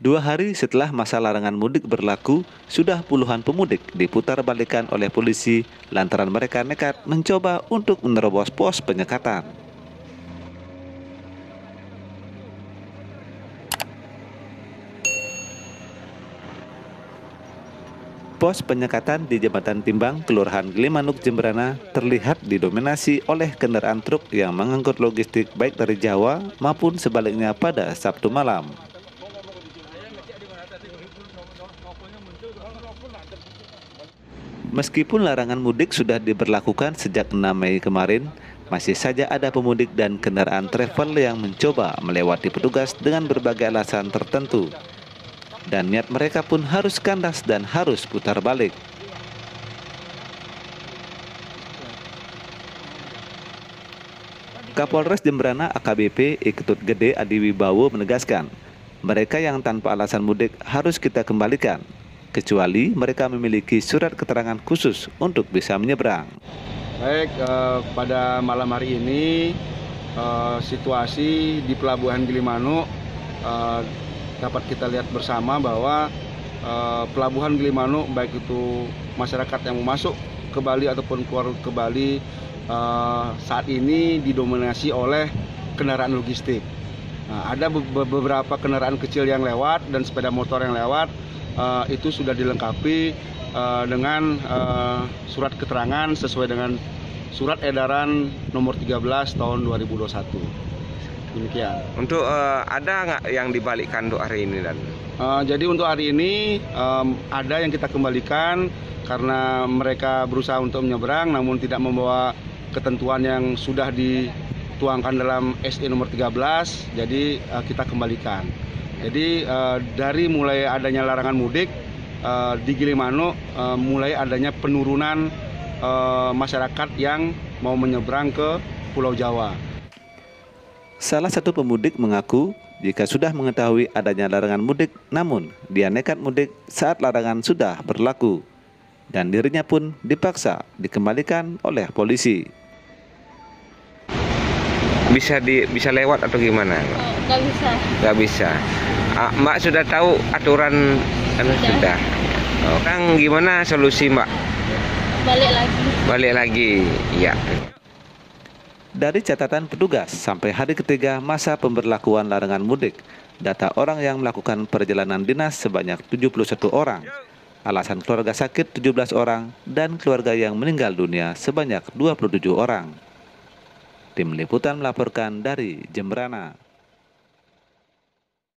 Dua hari setelah masa larangan mudik berlaku, sudah puluhan pemudik diputar balikan oleh polisi lantaran mereka nekat mencoba untuk menerobos pos penyekatan. Pos penyekatan di Jembatan Timbang, Kelurahan Gilimanuk, Jemberana terlihat didominasi oleh kendaraan truk yang mengangkut logistik baik dari Jawa maupun sebaliknya pada Sabtu malam. Meskipun larangan mudik sudah diberlakukan sejak 6 Mei kemarin, masih saja ada pemudik dan kendaraan travel yang mencoba melewati petugas dengan berbagai alasan tertentu. Dan niat mereka pun harus kandas dan harus putar balik. Kapolres Jemberana AKBP Iketut Gede Adi Wibawo menegaskan, mereka yang tanpa alasan mudik harus kita kembalikan kecuali mereka memiliki surat keterangan khusus untuk bisa menyeberang. Baik, eh, pada malam hari ini eh, situasi di Pelabuhan Gilimanuk eh, dapat kita lihat bersama bahwa eh, Pelabuhan Gilimanuk baik itu masyarakat yang mau masuk ke Bali ataupun keluar ke Bali eh, saat ini didominasi oleh kendaraan logistik. Nah, ada be- beberapa kendaraan kecil yang lewat dan sepeda motor yang lewat uh, itu sudah dilengkapi uh, dengan uh, surat keterangan sesuai dengan surat edaran nomor 13 tahun 2021. Demikian. Untuk eh, ada nggak yang dibalikkan untuk hari ini dan Uh, jadi untuk hari ini um, ada yang kita kembalikan karena mereka berusaha untuk menyeberang namun tidak membawa ketentuan yang sudah dituangkan dalam SE nomor 13 jadi uh, kita kembalikan. Jadi uh, dari mulai adanya larangan mudik uh, di Gilimanuk uh, mulai adanya penurunan uh, masyarakat yang mau menyeberang ke Pulau Jawa. Salah satu pemudik mengaku jika sudah mengetahui adanya larangan mudik, namun dia nekat mudik saat larangan sudah berlaku. Dan dirinya pun dipaksa dikembalikan oleh polisi. Bisa di bisa lewat atau gimana? Oh, nggak bisa Nggak bisa. Ah, Mbak sudah tahu aturan anu Sudah. sudah. Oh, Kang gimana solusi Mbak? balik lagi Balik lagi. Iya. Dari catatan petugas, sampai hari ketiga masa pemberlakuan larangan mudik, data orang yang melakukan perjalanan dinas sebanyak 71 orang. Alasan keluarga sakit 17 orang dan keluarga yang meninggal dunia sebanyak 27 orang. Tim Liputan melaporkan dari Jemberana.